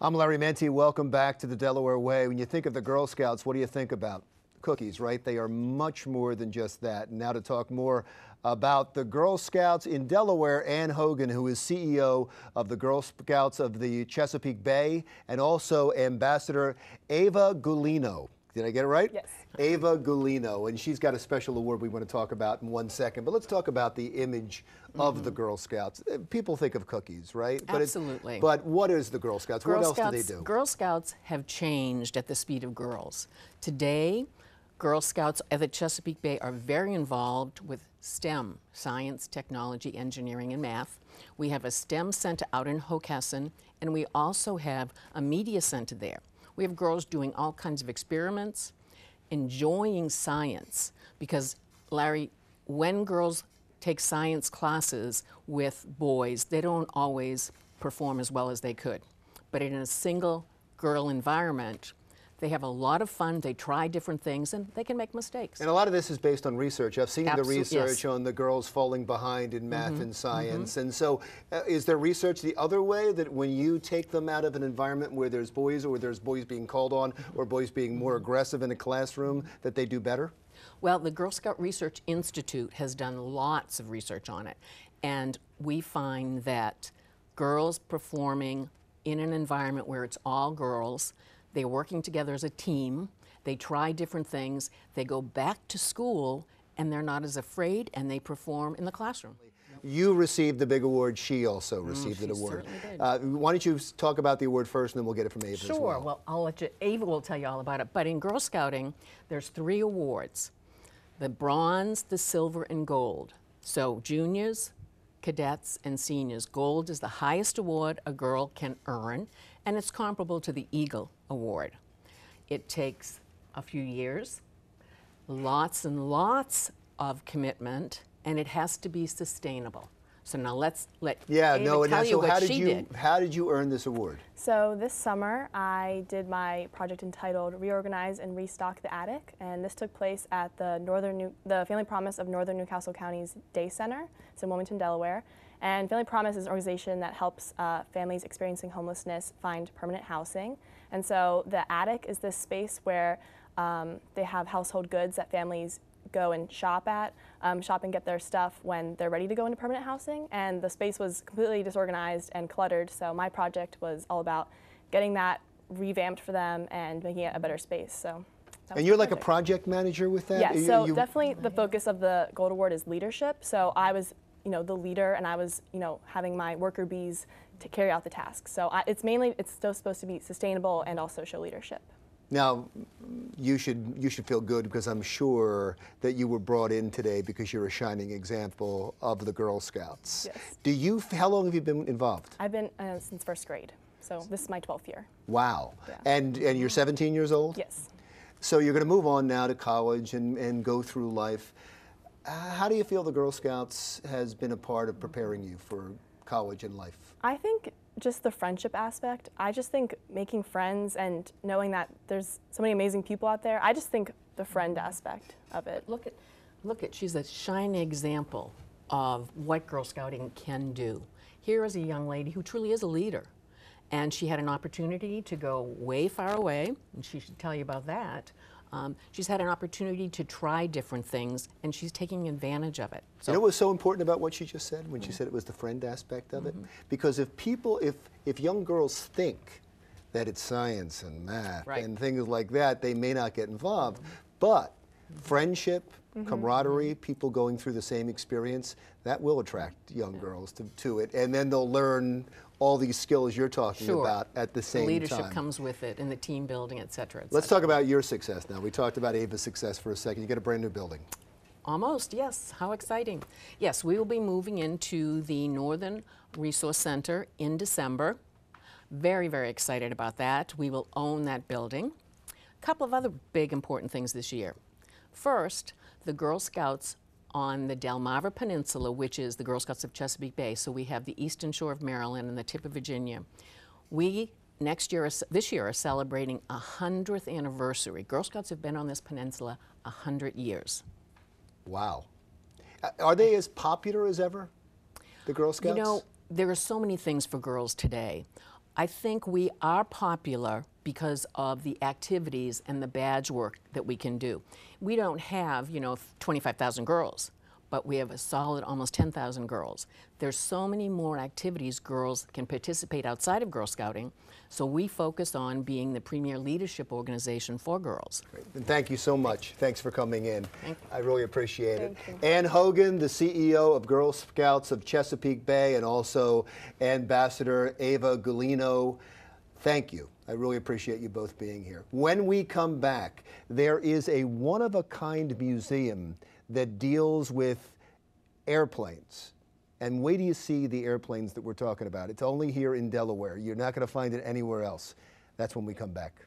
I'm Larry Mendte. Welcome back to the Delaware Way. When you think of the Girl Scouts, what do you think about? Cookies, right? They are much more than just that. Now to talk more about the Girl Scouts in Delaware, Ann Hogan, who is CEO of the Girl Scouts of the Chesapeake Bay, and also Ambassador Ava Gulino. Did I get it right? Yes. Ava Gulino, and she's got a special award we want to talk about in one second. But let's talk about the image of the Girl Scouts. Uh, People think of cookies, right? But Absolutely. But what is the Girl Scouts? Girl what else Scouts, do they do? Girl Scouts have changed at the speed of girls. Today, Girl Scouts at the Chesapeake Bay are very involved with STEM, science, technology, engineering, and math. We have a STEM center out in Hockessin, and we also have a media center there. We have girls doing all kinds of experiments, enjoying science, because, Larry, when girls take science classes with boys, they don't always perform as well as they could. But in a single girl environment, they have a lot of fun, they try different things, and they can make mistakes. And a lot of this is based on research. I've seen the research yes. Mm-hmm, on the girls falling behind in math and science. And so, uh, is there research the other way that when you take them out of an environment where there's boys or where there's boys being called on or boys being more aggressive in a classroom, that they do better? Well, the Girl Scout Research Institute has done lots of research on it, and we find that girls performing in an environment where it's all girls, they're working together as a team, they try different things, they go back to school, and they're not as afraid, and they perform in the classroom. You received the big award. She also received an Mm, she award. Uh, why don't you talk about the award first, and then we'll get it from Ava as Sure. well. Well, I'll let you. Ava will tell you all about it. But in Girl Scouting, there's three awards: the bronze, the silver, and gold. So juniors, cadets, and seniors. Gold is the highest award a girl can earn, and it's comparable to the Eagle Award. It takes a few years, lots and lots of commitment, and it has to be sustainable. So now let's let yeah, Ava no, and tell that's- you so what how did she you did. how did you earn this award? So this summer, I did my project entitled "Reorganize and Restock the Attic," and this took place at the Northern New, the Family Promise of Northern New Castle County's Day Center. It's in Wilmington, Delaware. And Family Promise is an organization that helps uh, families experiencing homelessness find permanent housing. And so the attic is this space where um, they have household goods that families go and shop at, um, shop and get their stuff when they're ready to go into permanent housing. And the space was completely disorganized and cluttered. So my project was all about getting that revamped for them and making it a better space. So. And you're like a project manager with that? Yeah. You- So you- definitely the focus of the Gold Award is leadership. So I was, you know, the leader, and I was, you know, having my worker bees to carry out the tasks. So I, it's mainly it's still supposed to be sustainable and also show leadership. Now, you should you should feel good because I'm sure that you were brought in today because you're a shining example of the Girl Scouts. Yes. Do you? How long have you been involved? I've been uh, since first grade. So this is my 12th year. Wow. Yeah. And and you're 17 years old. Yes. So you're going to move on now to college and, and go through life. Uh, how do you feel the Girl Scouts has been a part of preparing you for college and life? I think just the friendship aspect. I just think making friends and knowing that there's so many amazing people out there. I just think the friend aspect of it. Look at, look at, she's a shining example of what Girl Scouting can do. Here is a young lady who truly is a leader. And she had an opportunity to go way far away, and she should tell you about that. Um, she's had an opportunity to try different things, and she's taking advantage of it. you know what was so important about what she just said when she said it was the friend aspect of Mm-hmm. it? Because if people, if if young girls think that it's science and math Right. and things like that, they may not get involved. But friendship, Mm-hmm. camaraderie, people going through the same experience, that will attract young girls to, to it, and then they'll learn all these skills you're talking Sure. about at the same the leadership time. comes with it, and the team building, et cetera, et Let's talk about your success now. We talked about Ava's success for a second. You got a brand new building. Almost, yes. How exciting. Yes, we will be moving into the Northern Resource Center in December. Very, very excited about that. We will own that building. A couple of other big important things this year. First, the Girl Scouts on the Delmarva Peninsula, which is the Girl Scouts of Chesapeake Bay. So we have the eastern shore of Maryland and the tip of Virginia. We next year, this year, are celebrating a hundredth anniversary. Girl Scouts have been on this peninsula a hundred years. Wow. Uh, Are they as popular as ever, the Girl Scouts? You know, there are so many things for girls today. I think we are popular because of the activities and the badge work that we can do. We don't have, you know, 25,000 girls, but we have a solid almost 10,000 girls. There's so many more activities girls can participate outside of Girl Scouting, so we focus on being the premier leadership organization for girls. And thank you so much. Thanks for coming in. Thank I really appreciate it. Thank you. Ann Hogan, the CEO of Girl Scouts of Chesapeake Bay, and also Ambassador Ava Gulino. Thank you. I really appreciate you both being here. When we come back, there is a one of a kind museum that deals with airplanes. And wait till you see the airplanes that we're talking about. It's only here in Delaware. You're not going to find it anywhere else. That's when we come back.